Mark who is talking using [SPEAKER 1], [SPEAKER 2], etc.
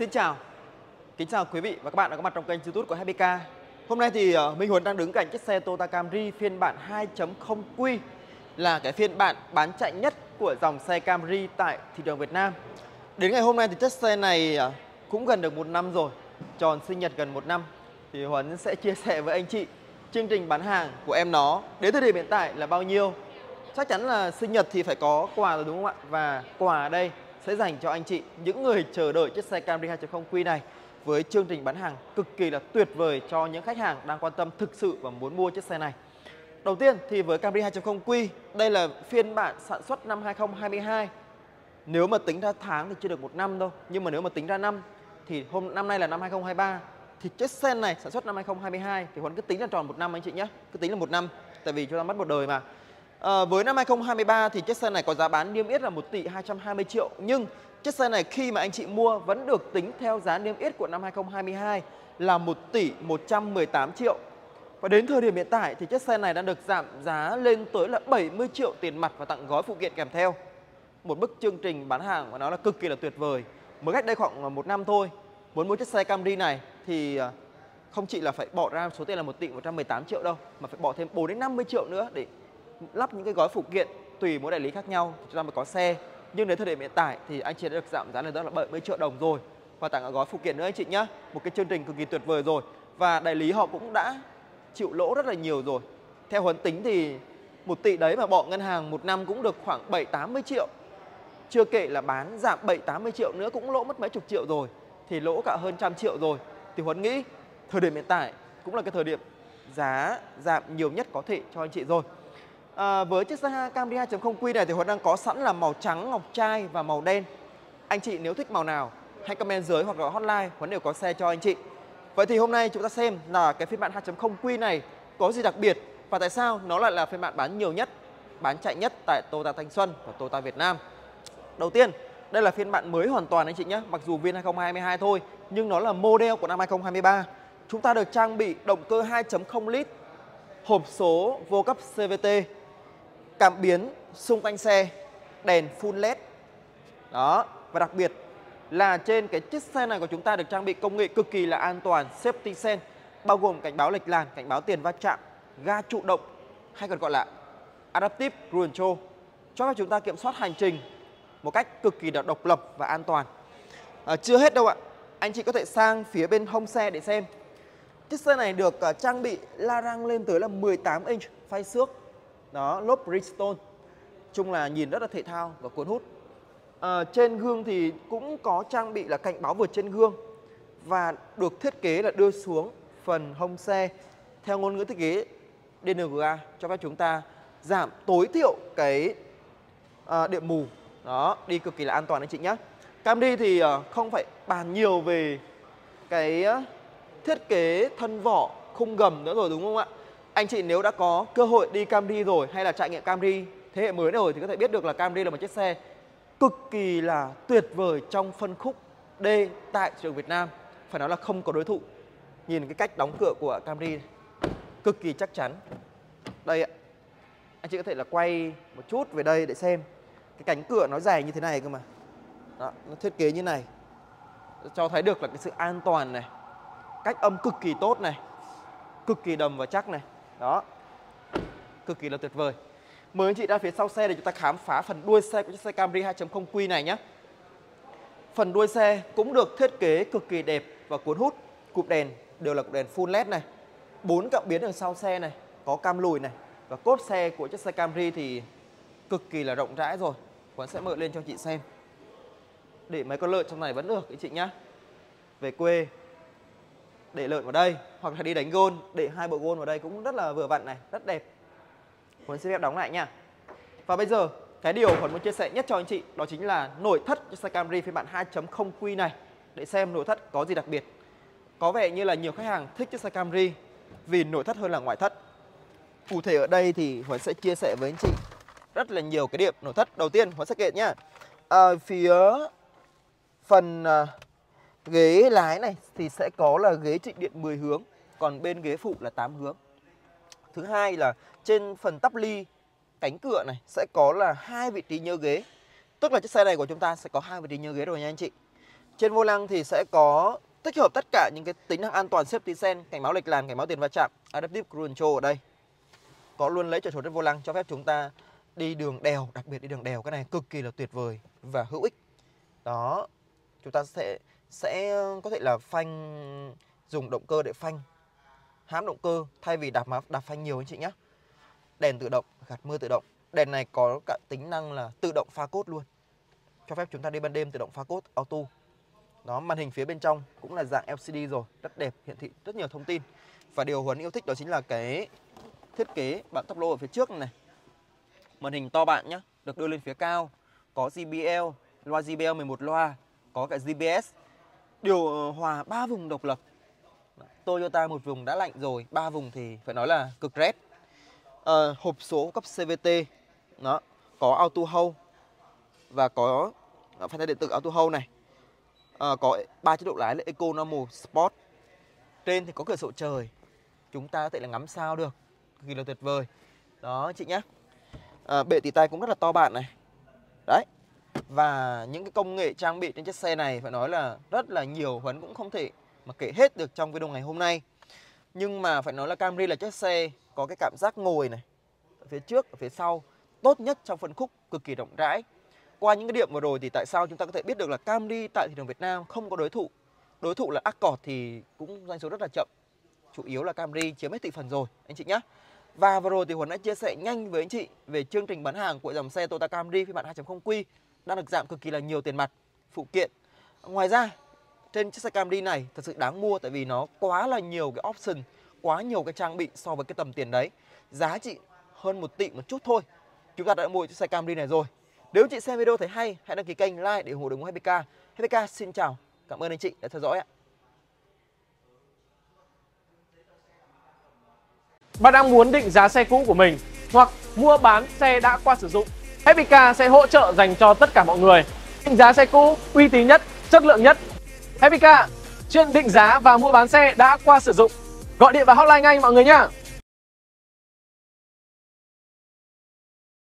[SPEAKER 1] Xin chào, kính chào quý vị và các bạn đã có mặt trong kênh youtube của HBK Hôm nay thì ờ, Minh Huấn đang đứng cạnh chiếc xe Toyota Camry phiên bản 2.0Q Là cái phiên bản bán chạy nhất của dòng xe Camry tại thị trường Việt Nam. Đến ngày hôm nay thì chiếc xe này ờ, cũng gần được một năm rồi Tròn sinh nhật gần một năm. Thì Huấn sẽ chia sẻ với anh chị chương trình bán hàng của em nó Đến thời điểm hiện tại là bao nhiêu. Chắc chắn là sinh nhật thì phải có quà rồi đúng không ạ? Và quà ở đây sẽ dành cho anh chị những người chờ đợi chiếc xe Camry 2.0 Q này với chương trình bán hàng cực kỳ là tuyệt vời cho những khách hàng đang quan tâm thực sự và muốn mua chiếc xe này. Đầu tiên thì với Camry 2.0 Q, đây là phiên bản sản xuất năm 2022. Nếu mà tính ra tháng thì chưa được một năm đâu, nhưng mà nếu mà tính ra năm thì hôm năm nay là năm 2023 thì chiếc xe này sản xuất năm 2022 thì Huấn cứ tính là tròn một năm anh chị nhé, cứ tính là một năm tại vì chúng ta mất một đời mà. À, với năm 2023 thì chiếc xe này có giá bán niêm yết là 1 tỷ 220 triệu nhưng chiếc xe này khi mà anh chị mua vẫn được tính theo giá niêm yết của năm 2022 là 1 tỷ 118 triệu. Và đến thời điểm hiện tại thì chiếc xe này đang được giảm giá lên tới là 70 triệu tiền mặt và tặng gói phụ kiện kèm theo. Một bức chương trình bán hàng của nó là cực kỳ là tuyệt vời. Mới cách đây khoảng ờ, một năm thôi, muốn mua chiếc xe Camry này thì ờ, không chỉ là phải bỏ ra số tiền là 1 tỷ 118 triệu đâu mà phải bỏ thêm 4 đến 50 triệu nữa để lắp những cái gói phụ kiện tùy mỗi đại lý khác nhau chúng ta mới có xe. Nhưng đến thời điểm hiện tại thì anh chị đã được giảm giá lên đó là 70 triệu đồng rồi. Và tặng gói phụ kiện nữa anh chị nhé một cái chương trình cực kỳ tuyệt vời rồi. Và đại lý họ cũng đã chịu lỗ rất là nhiều rồi. Theo huấn tính thì một tỷ đấy mà bỏ ngân hàng một năm cũng được khoảng 7 80 triệu. Chưa kể là bán giảm 7 80 triệu nữa cũng lỗ mất mấy chục triệu rồi. Thì lỗ cả hơn trăm triệu rồi. Thì huấn nghĩ thời điểm hiện tại cũng là cái thời điểm giá giảm nhiều nhất có thể cho anh chị rồi à, với chiếc xe Camry 2.0 Q này thì Huấn đang có sẵn là màu trắng ngọc trai và màu đen. Anh chị nếu thích màu nào hãy comment dưới hoặc gọi hotline Huấn đều có xe cho anh chị. Vậy thì hôm nay chúng ta xem là cái phiên bản 2.0 Q này có gì đặc biệt và tại sao nó lại là phiên bản bán nhiều nhất bán chạy nhất tại Toyota Thanh Xuân và Toyota Việt Nam? Đầu tiên đây là phiên bản mới hoàn toàn anh chị nhé mặc dù viên 2022 thôi nhưng nó là model của năm 2023 chúng ta được trang bị động cơ 2.0 lít hộp số vô cấp CVT cảm biến xung quanh xe đèn full led. Đó và đặc biệt là trên cái chiếc xe này của chúng ta được trang bị công nghệ cực kỳ là an toàn safety sense bao gồm cảnh báo lệch làn cảnh báo tiền va chạm ga trụ động hay còn gọi là adaptive cruise control cho phép chúng ta kiểm soát hành trình một cách cực kỳ độc lập và an toàn. À, chưa hết đâu ạ. Anh chị có thể sang phía bên hông xe để xem. Chiếc xe này được uh, trang bị la răng lên tới là 18 inch phay xước đó lốp Bridgestone. Chung là nhìn rất là thể thao và cuốn hút. À, trên gương thì cũng có trang bị là cảnh báo vượt trên gương. Và được thiết kế là đưa xuống phần hông xe. Theo ngôn ngữ thiết kế DNGA cho phép chúng ta giảm tối thiểu cái ờ, à, điểm mù. Đó đi cực kỳ là an toàn anh chị nhé Camry thì à, không phải bàn nhiều về cái thiết kế thân vỏ khung gầm nữa rồi đúng không ạ? Anh chị nếu đã có cơ hội đi Camry rồi hay là trải nghiệm Camry thế hệ mới rồi thì có thể biết được là Camry là một chiếc xe cực kỳ là tuyệt vời trong phân khúc D tại trường Việt Nam. Phải nói là không có đối thủ. Nhìn cái cách đóng cửa của Camry cực kỳ chắc chắn. Đây ạ. Anh chị có thể là quay một chút về đây để xem cái cánh cửa nó dài như thế này cơ mà. Đó, nó thiết kế như này. Cho thấy được là cái sự an toàn này cách âm cực kỳ tốt này cực kỳ đầm và chắc này đó. Cực kỳ là tuyệt vời. Mời anh chị ra phía sau xe để chúng ta khám phá phần đuôi xe của chiếc xe Camry 2.0 Q này nhé. Phần đuôi xe cũng được thiết kế cực kỳ đẹp và cuốn hút. Cụp đèn đều là cụp đèn full led này. Bốn cảm biến đằng sau xe này, có cam lùi này và cốt xe của chiếc xe Camry thì cực kỳ là rộng rãi rồi. Quán sẽ mở lên cho chị xem. Để mấy con lợn trong này vẫn được, anh chị nhá về quê để lợn vào đây hoặc là đi đánh gôn để hai bộ gôn vào đây cũng rất là vừa vặn này rất đẹp. Huấn xin phép đóng lại nha. Và bây giờ cái điều Huấn muốn chia sẻ nhất cho anh chị đó chính là nội thất cho xe Camry phiên bản 2.0 Q này. Để xem nội thất có gì đặc biệt. Có vẻ như là nhiều khách hàng thích chiếc xe Camry vì nội thất hơn là ngoại thất. Cụ thể ở đây thì Huấn sẽ chia sẻ với anh chị rất là nhiều cái điểm nội thất. Đầu tiên Huấn sẽ kể nhá. À, phía phần à, Ghế lái này thì sẽ có là ghế trịnh điện 10 hướng, còn bên ghế phụ là 8 hướng. Thứ hai là trên phần tắp ly cánh cửa này sẽ có là hai vị trí nhớ ghế. Tức là chiếc xe này của chúng ta sẽ có hai vị trí nhớ ghế rồi nha anh chị. Trên vô lăng thì sẽ có tích hợp tất cả những cái tính năng an toàn safety sense, cảnh báo lệch làn, cảnh báo tiền va chạm, adaptive cruise control ở đây. Có luôn lấy trợ số trên vô lăng cho phép chúng ta đi đường đèo, đặc biệt đi đường đèo cái này cực kỳ là tuyệt vời và hữu ích. Đó, chúng ta sẽ sẽ có thể là phanh dùng động cơ để phanh hãm động cơ thay vì đạp đạp phanh nhiều anh chị nhé. Đèn tự động, gạt mưa tự động. Đèn này có cả tính năng là tự động pha cốt luôn. Cho phép chúng ta đi ban đêm tự động pha cốt auto. Đó, màn hình phía bên trong cũng là dạng LCD rồi, rất đẹp, hiển thị rất nhiều thông tin. Và điều Huấn yêu thích đó chính là cái thiết kế bản tốc lô ở phía trước này. Màn hình to bạn nhé, được đưa lên phía cao, có JBL, loa JBL 11 loa, có cả GPS, điều ờ, hòa ba vùng độc lập. Toyota một vùng đã lạnh rồi, ba vùng thì phải nói là cực rét. À, hộp số cấp CVT, nó có auto hold và có ờ, phanh tay điện tử auto hold này à, có ba chế độ lái là Eco, Normal, Sport. Trên thì có cửa sổ trời. Chúng ta có thể là ngắm sao được. Cực kỳ là tuyệt vời. Đó chị nhé. À, bệ tỉ tay cũng rất là to bạn này. Đấy. Và những cái công nghệ trang bị trên chiếc xe này phải nói là rất là nhiều Huấn cũng không thể mà kể hết được trong video ngày hôm nay. Nhưng mà phải nói là Camry là chiếc xe có cái cảm giác ngồi này ở phía trước, ở phía sau tốt nhất trong phân khúc cực kỳ rộng rãi qua những cái điểm vừa rồi thì tại sao chúng ta có thể biết được là Camry tại thị trường Việt Nam không có đối thủ. Đối thủ là Accord thì cũng doanh số rất là chậm. Chủ yếu là Camry chiếm hết thị phần rồi anh chị nhé. Và vừa rồi thì Huấn đã chia sẻ nhanh với anh chị về chương trình bán hàng của dòng xe Toyota Camry phiên bản 2.0 Q đang được giảm cực kỳ là nhiều tiền mặt, phụ kiện. Ngoài ra, trên chiếc xe Camry này thật sự đáng mua tại vì nó quá là nhiều cái option, quá nhiều cái trang bị so với cái tầm tiền đấy. Giá trị hơn một tỷ một chút thôi. Chúng ta đã mua chiếc xe Camry này rồi. Nếu chị xem video thấy hay, hãy đăng ký kênh, like để ủng hộ đội ngũ HPK. HPK xin chào, cảm ơn anh chị đã theo dõi ạ.
[SPEAKER 2] Bạn đang muốn định giá xe cũ của mình hoặc mua bán xe đã qua sử dụng, HBK sẽ hỗ trợ dành cho tất cả mọi người. Định giá xe cũ uy tín nhất, chất lượng nhất. HBK chuyên định giá và mua bán xe đã qua sử dụng. Gọi điện vào hotline ngay mọi người nhé.